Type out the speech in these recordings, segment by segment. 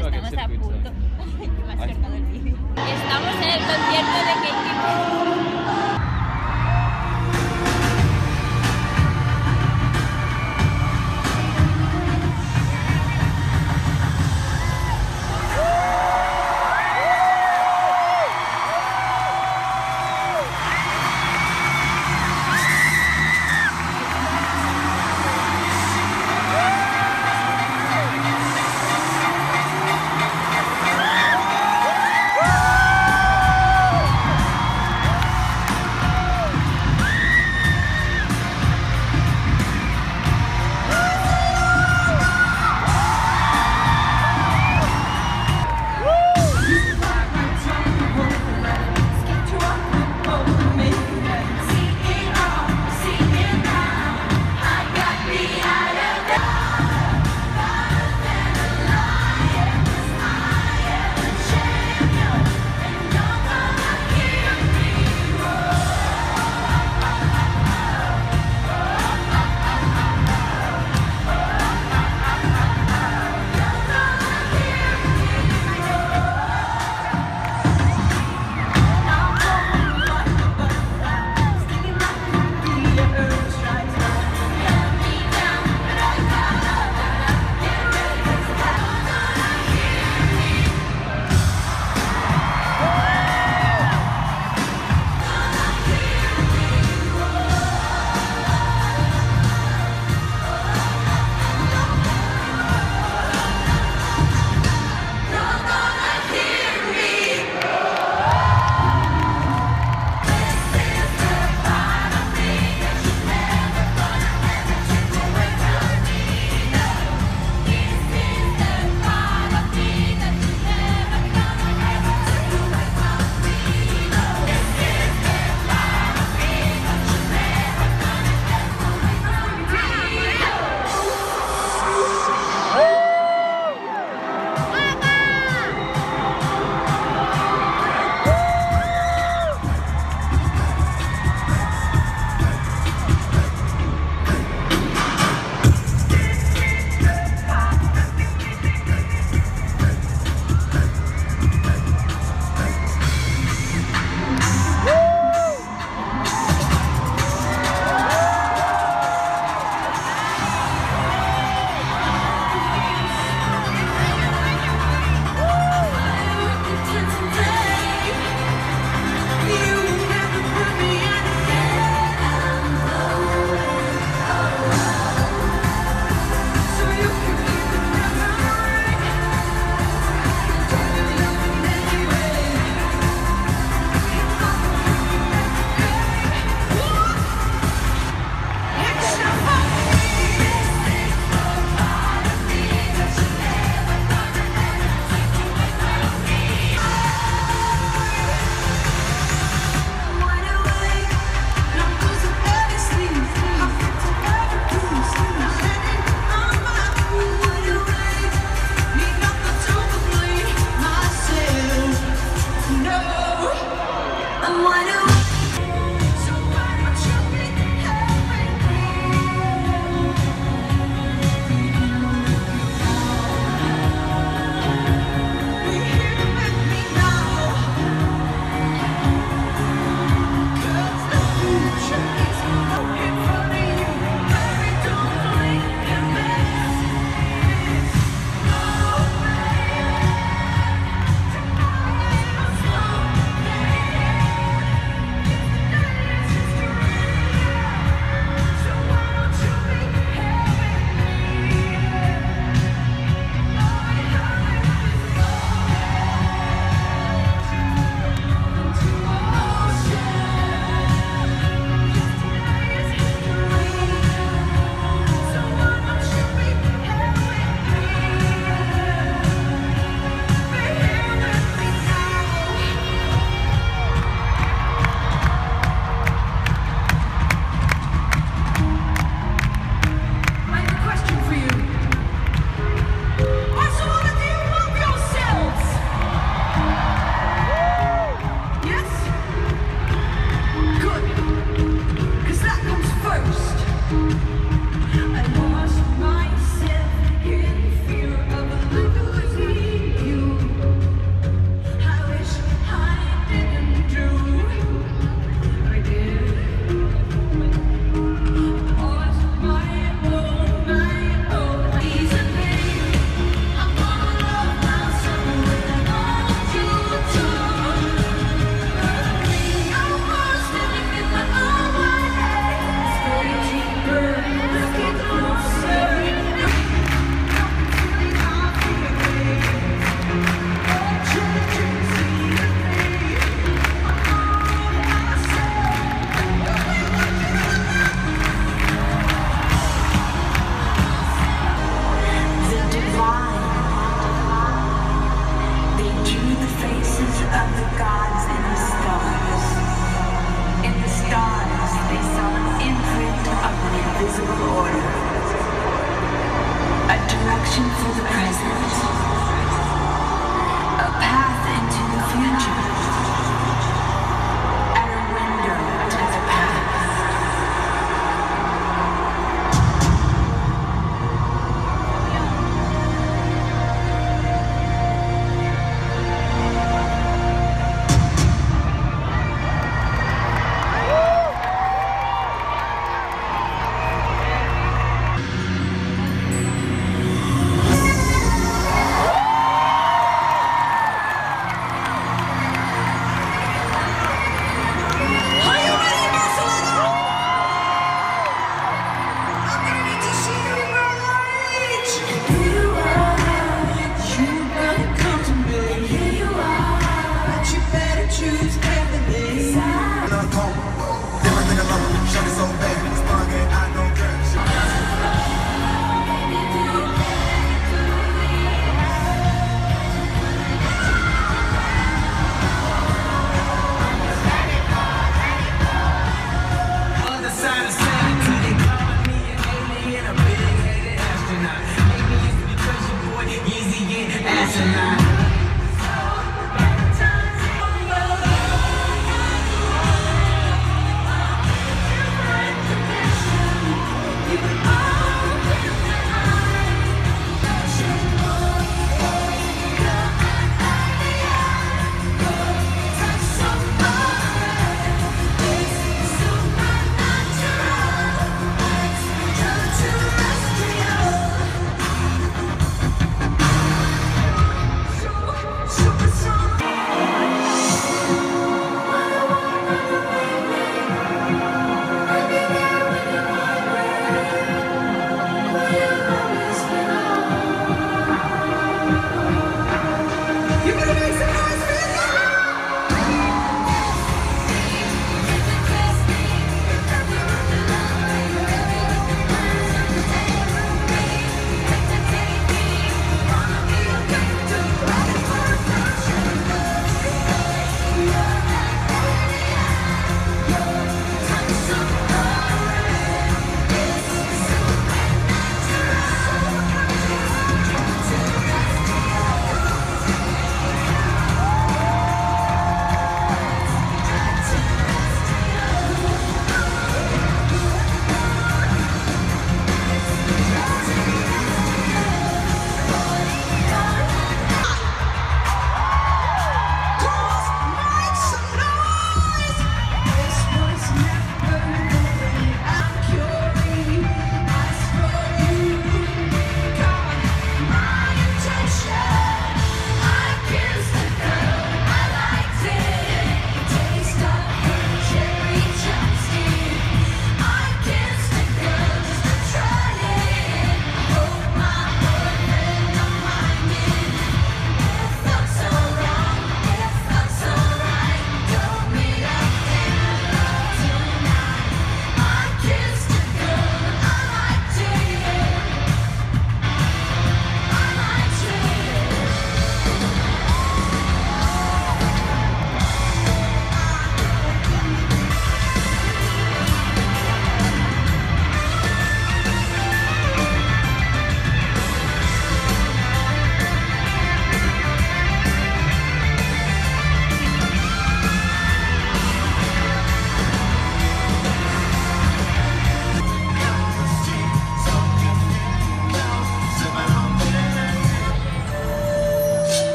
Estamos a punto. que me has Ay. cortado el vídeo. Estamos en el concierto de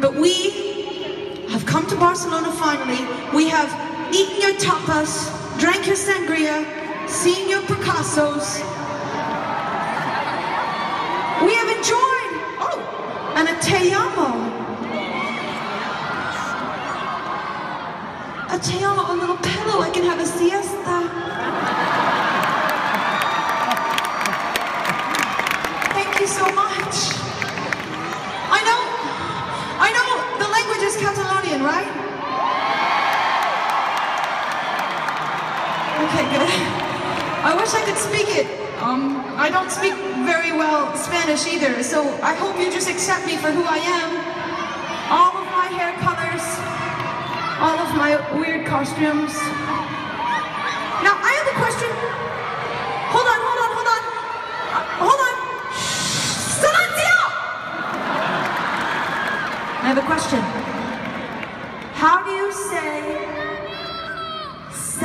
But we have come to Barcelona finally. We have eaten your tapas, drank your sangria, seen your Picassos. We have enjoyed, oh, and a te amo. A te amo, a little pillow, I can have a siesta. Right? Okay, good. I wish I could speak it. Um, I don't speak very well Spanish either, so I hope you just accept me for who I am. All of my hair colors, all of my weird costumes. Now, I have a question. Hold on, hold on, hold on. Uh, hold on. Silencio! I have a question.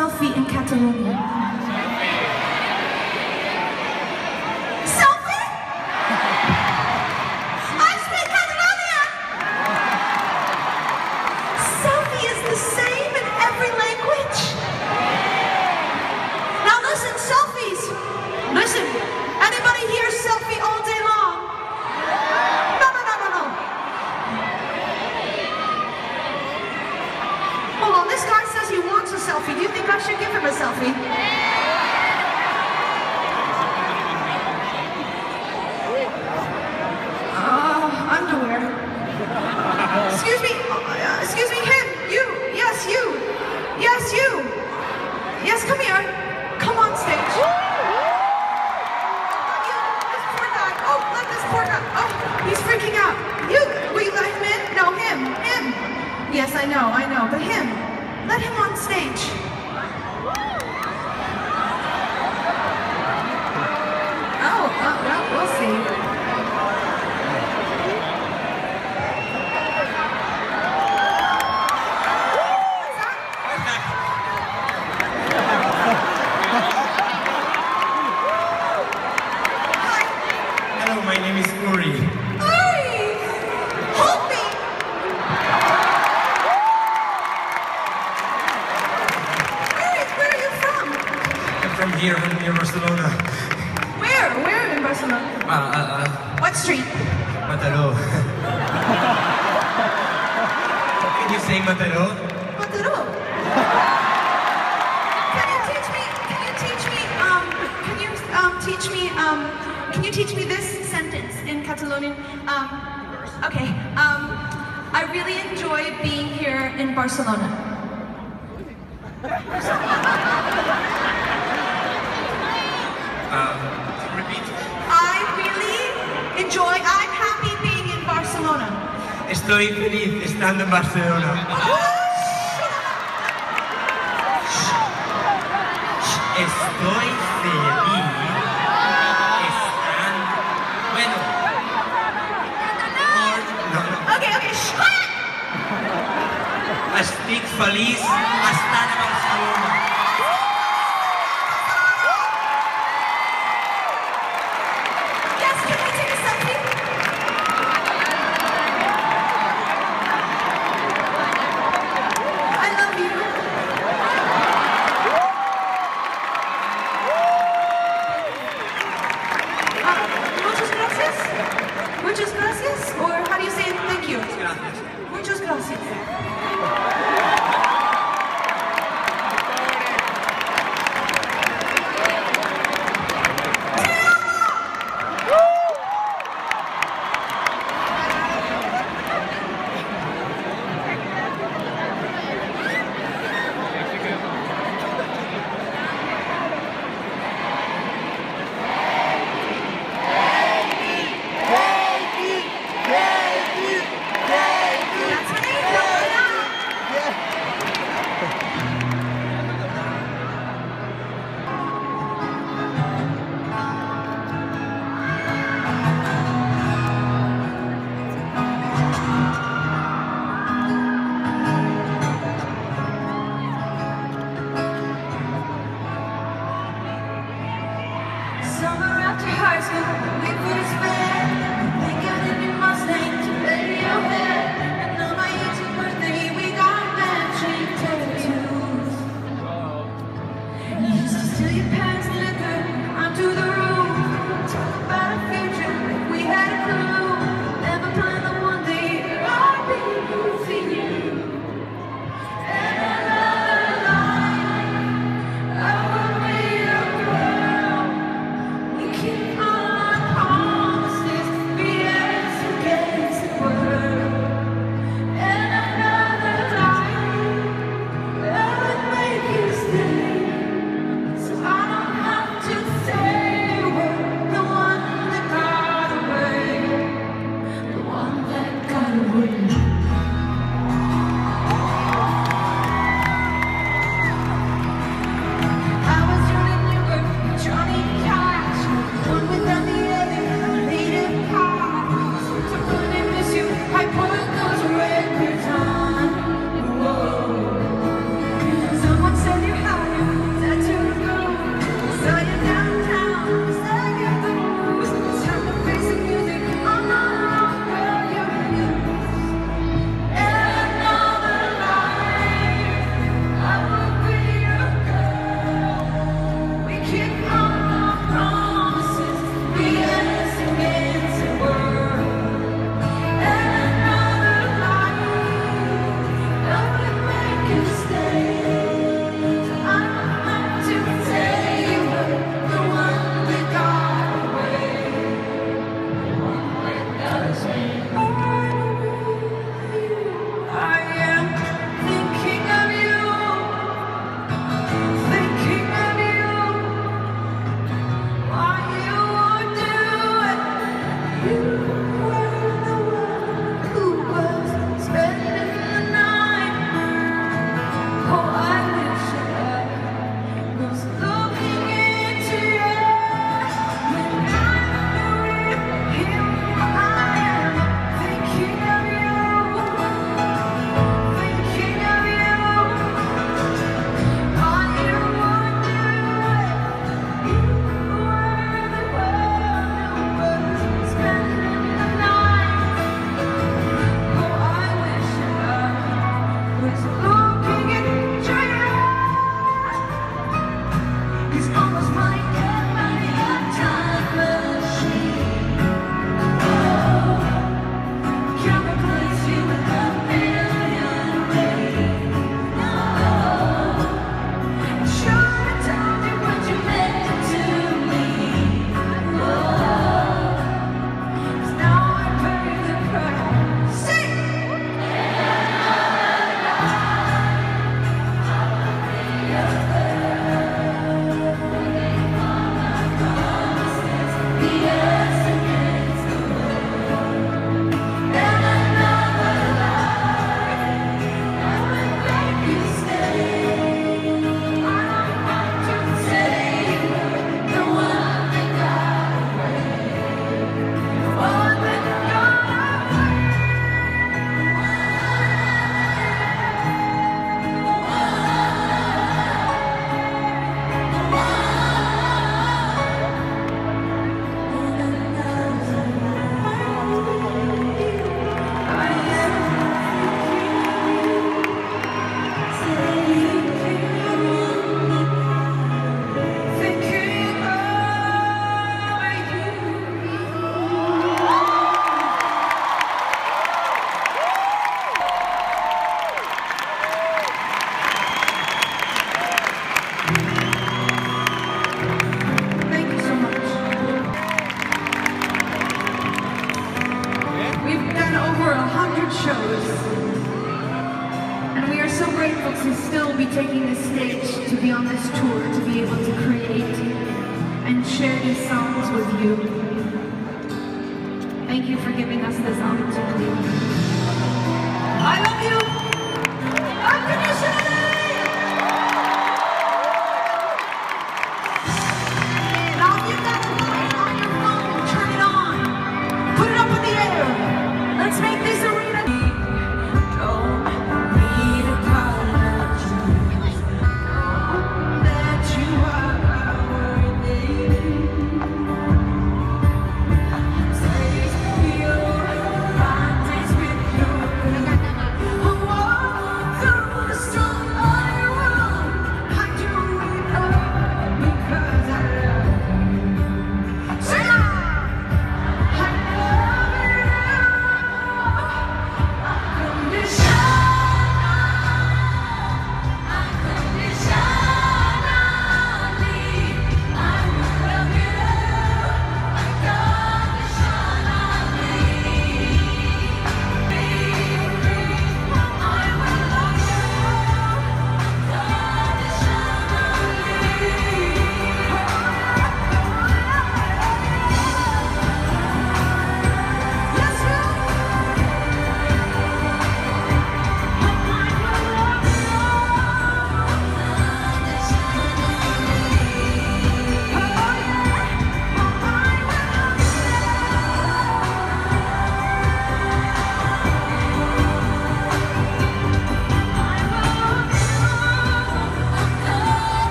Selfie in Catalonia? Estoy feliz. Están. Bueno. Por... No, no. Ok, ok, ¡Shut! Feliz. Estan